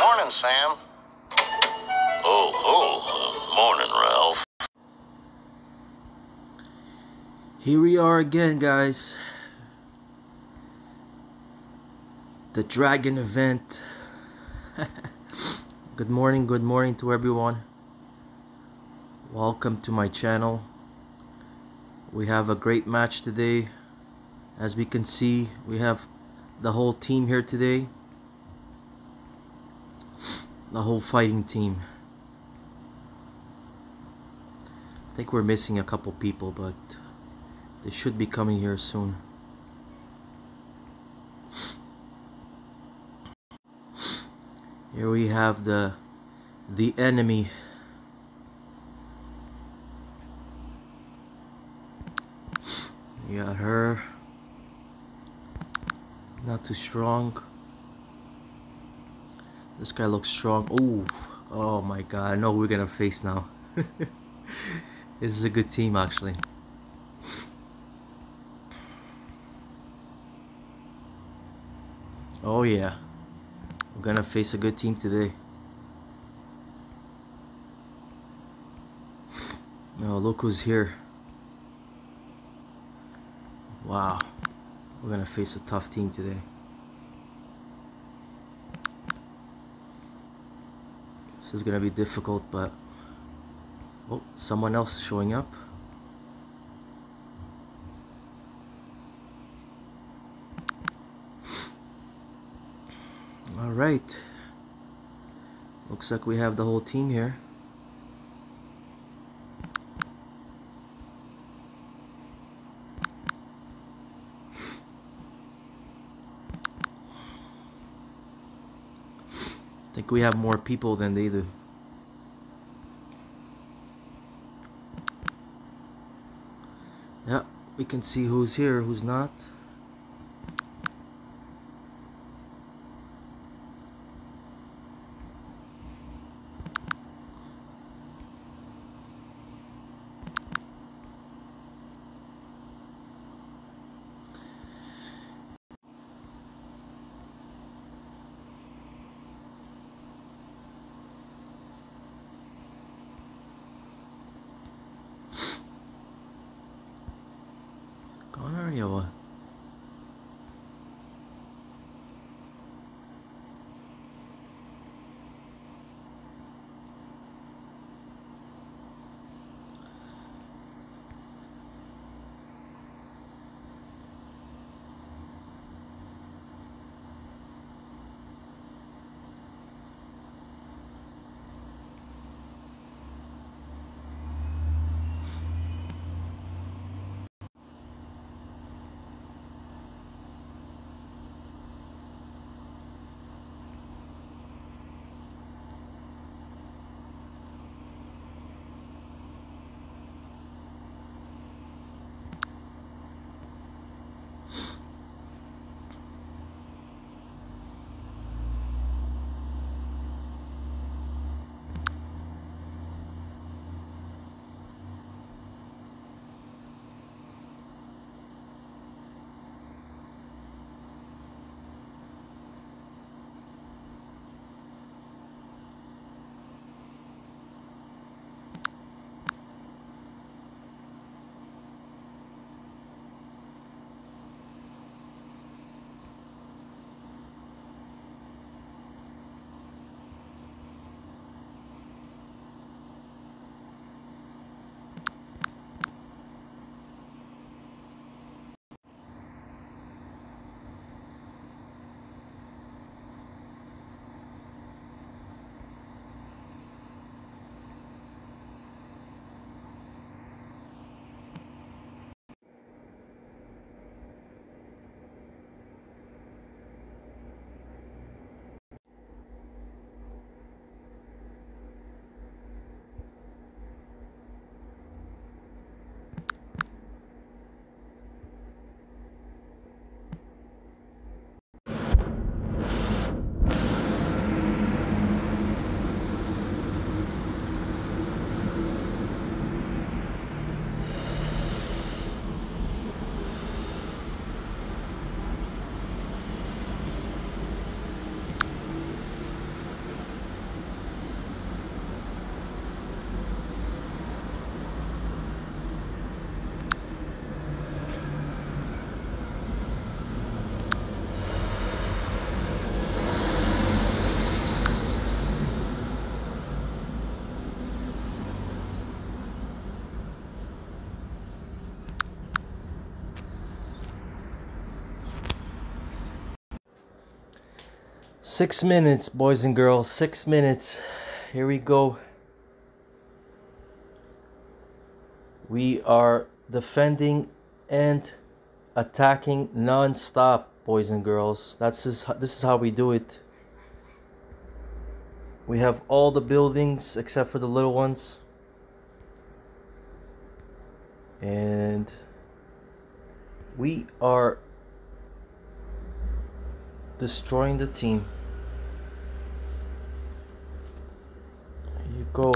Morning, Sam. Here we are again, guys. The Dragon event. good morning, good morning to everyone. Welcome to my channel. We have a great match today. As we can see, we have the whole team here today. The whole fighting team. I think we're missing a couple people, but they should be coming here soon. Here we have the the enemy. You got her. Not too strong. This guy looks strong. Oh, oh my god! I know we're gonna face now. this is a good team, actually. Oh yeah, we're gonna face a good team today. Oh, look who's here. Wow, we're gonna face a tough team today. This is gonna be difficult, but oh, someone else showing up. All right. Looks like we have the whole team here. I think we have more people than they do. Yeah, we can see who's here, who's not. Gone already or what? Six minutes, boys and girls. Six minutes. Here we go. We are defending and attacking non-stop, boys and girls. That's just, this is how we do it. We have all the buildings except for the little ones. And we are destroying the team. There you go.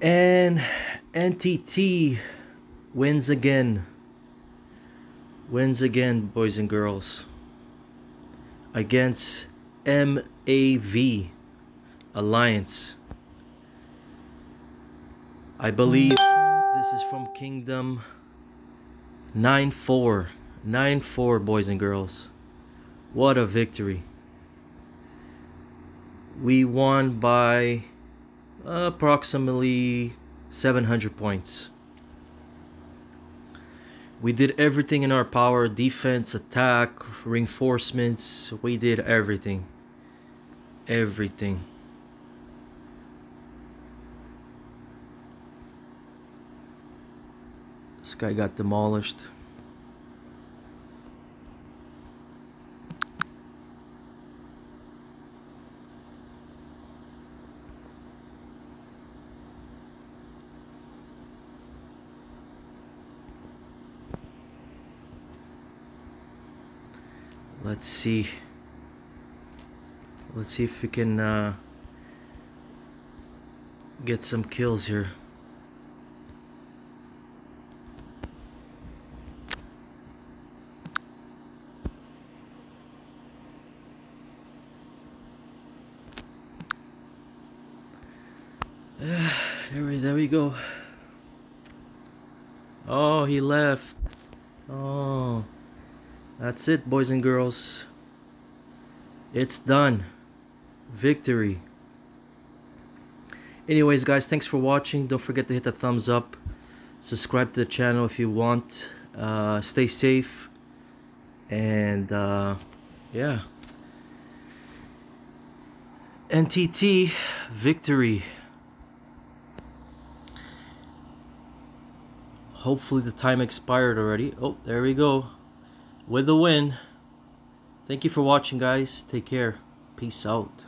And NTT wins again. Wins again, boys and girls. Against NAV Alliance. I believe this is from Kingdom 9 4. 9 4, boys and girls. What a victory. We won by approximately 700 points. We did everything in our power defense, attack, reinforcements. We did everything. Everything. Guy got demolished. let's see let's see if we can uh, get some kills here there we, there we go oh he left oh that's it, boys and girls. It's done. Victory. Anyways, guys, thanks for watching. Don't forget to hit the thumbs up. Subscribe to the channel if you want. Uh, stay safe. And, uh, yeah. NTT victory. Hopefully the time expired already. Oh, there we go with the win. Thank you for watching, guys. Take care. Peace out.